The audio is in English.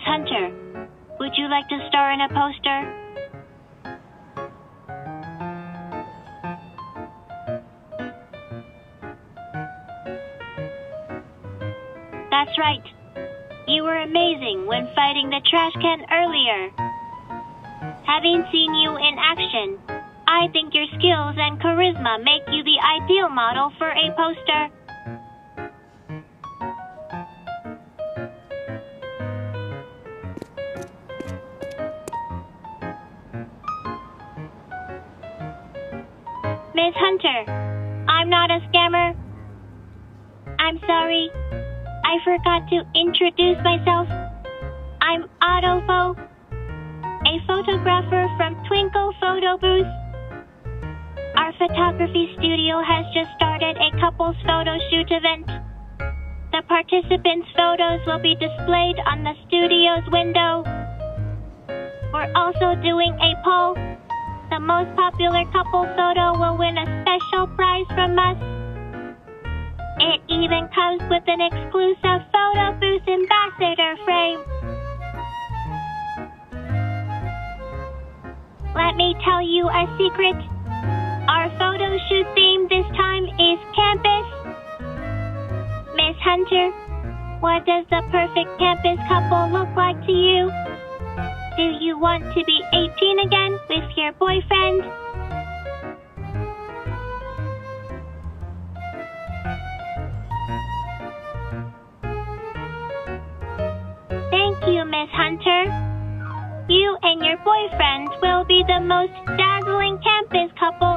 Hunter, would you like to star in a poster? That's right. You were amazing when fighting the trash can earlier. Having seen you in action, I think your skills and charisma make you the ideal model for a poster. Miss Hunter, I'm not a scammer. I'm sorry. I forgot to introduce myself. I'm Autofo, a photographer from Twinkle Photo Booth. Our photography studio has just started a couples photo shoot event. The participants' photos will be displayed on the studio's window. We're also doing a poll. The most popular couple photo will win a special prize from us. It even comes with an exclusive photo booth ambassador frame. Let me tell you a secret. Our photo shoot theme this time is campus. Miss Hunter, what does the perfect campus couple look like to you? Do you want to be 18 again boyfriend? Thank you, Miss Hunter. You and your boyfriend will be the most dazzling campus couple